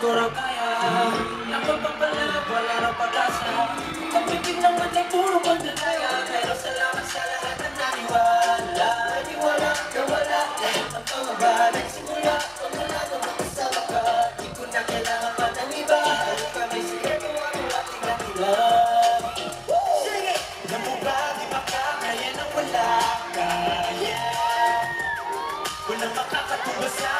Napagpapalag, wala na pag-asa Pag-ibig naman ay puro pagdadaya Pero salamat sa lahat ng naniwala. Naniwala na wala Lahat ng pangaba Nagsimula Pagmula na makasama ka Di ko na kailangan pa ng iba. Halika may sikreto ako ating nakilang Sige! Kaya wala ka? Yeah! Sa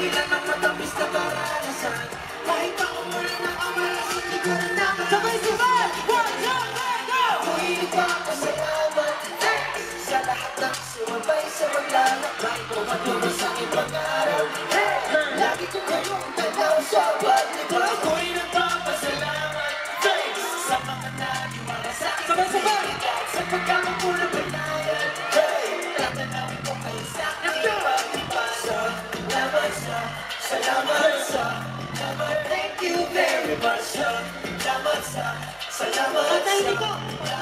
Dahilan ng matamis na karanasan Kahit ako ko na nakasabay-sabay One, two, go! Ako'y nagpapasalamat hey! Sa lahat ng sumabay sa maglalakbay Pumatulong sa aking pangarap hey! Lagi ko kayong tanaw sa paglibay Salamat sa, sa thank you very much sa Salamat sa, salamat sa Salamat, thank